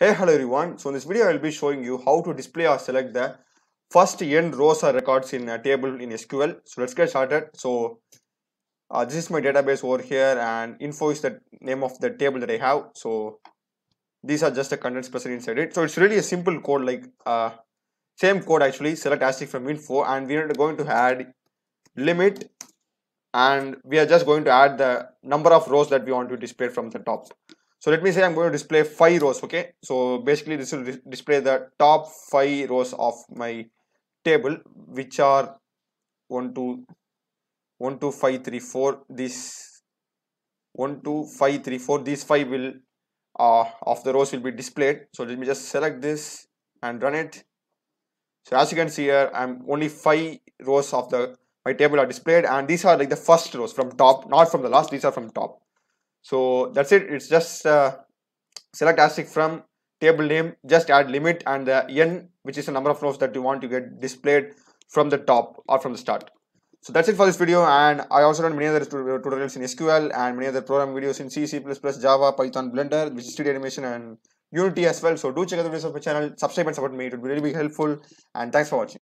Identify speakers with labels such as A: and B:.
A: Hey, hello everyone. So in this video, I will be showing you how to display or select the first n rows or records in a table in SQL. So let's get started. So uh, this is my database over here and info is the name of the table that I have. So these are just the contents present inside it. So it's really a simple code like uh, same code actually select asterisk from info and we are going to add limit and we are just going to add the number of rows that we want to display from the top. So let me say I'm going to display five rows. Okay. So basically this will display the top five rows of my table, which are one, two, one, two, five, three, four. This one, two, five, three, four. These five will uh, of the rows will be displayed. So let me just select this and run it. So as you can see here, I'm only five rows of the my table are displayed, and these are like the first rows from top, not from the last. These are from top so that's it. It's just uh, select asterisk from table name just add limit and the n which is the number of rows that you want to get displayed from the top or from the start. So that's it for this video and i also done many other tutorials in sql and many other program videos in c c++ java python blender which is 3d animation and unity as well. So do check out the videos of my channel. Subscribe and support me. It would be really be helpful. And thanks for watching